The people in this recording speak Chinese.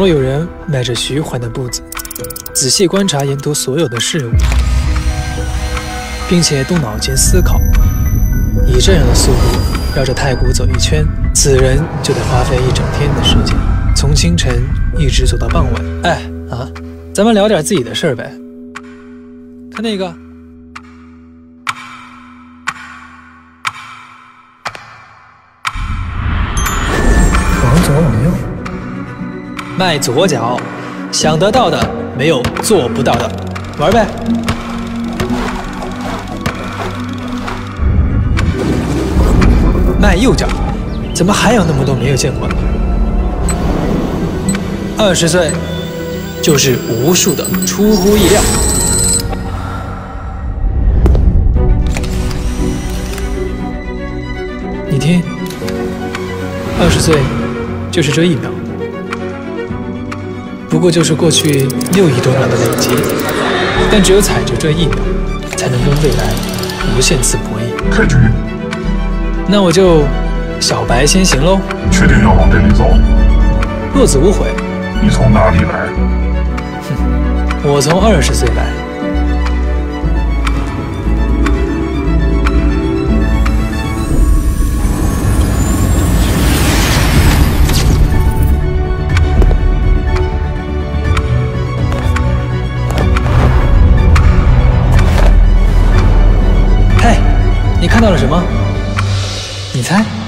若有人迈着徐缓的步子，仔细观察沿途所有的事物，并且动脑筋思考，以这样的速度绕着太古走一圈，此人就得花费一整天的时间，从清晨一直走到傍晚。哎啊，咱们聊点自己的事儿呗。看那个。往左往右，迈左脚，想得到的没有做不到的，玩呗。迈右脚，怎么还有那么多没有见过的？二十岁，就是无数的出乎意料。你听，二十岁。就是这一秒，不过就是过去六亿多秒的累积，但只有踩着这一秒，才能跟未来无限次博弈。开局，那我就小白先行喽。确定要往这里走？落子无悔。你从哪里来？哼，我从二十岁来。你看到了什么？你猜。